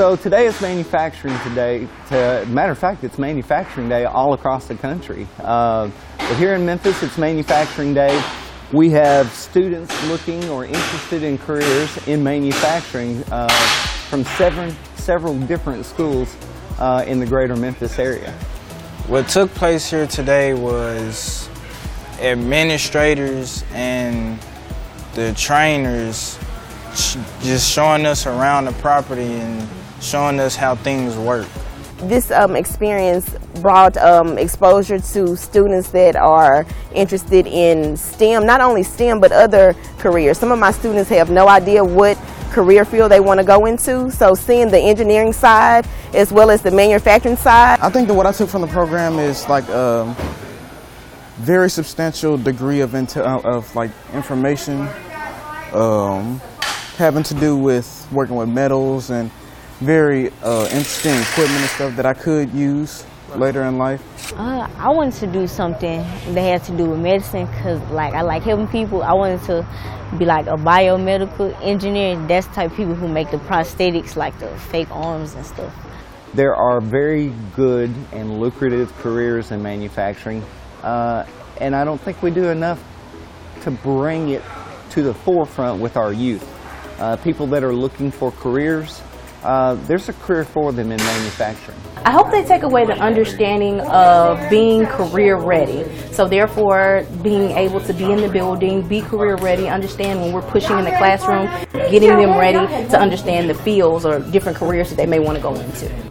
So today is manufacturing today. To, matter of fact, it's manufacturing day all across the country. Uh, but here in Memphis, it's manufacturing day. We have students looking or interested in careers in manufacturing uh, from seven, several different schools uh, in the greater Memphis area. What took place here today was administrators and the trainers just showing us around the property and showing us how things work. This um, experience brought um, exposure to students that are interested in STEM, not only STEM, but other careers. Some of my students have no idea what career field they want to go into, so seeing the engineering side as well as the manufacturing side. I think that what I took from the program is like a um, very substantial degree of, uh, of like information um, having to do with working with metals and very uh, interesting equipment and stuff that I could use later in life? Uh, I wanted to do something that had to do with medicine because like I like helping people. I wanted to be like a biomedical engineer. That's the type of people who make the prosthetics like the fake arms and stuff. There are very good and lucrative careers in manufacturing uh, and I don't think we do enough to bring it to the forefront with our youth. Uh, people that are looking for careers, uh, there's a career for them in manufacturing. I hope they take away the understanding of being career ready. So, therefore, being able to be in the building, be career ready, understand when we're pushing in the classroom, getting them ready to understand the fields or different careers that they may want to go into.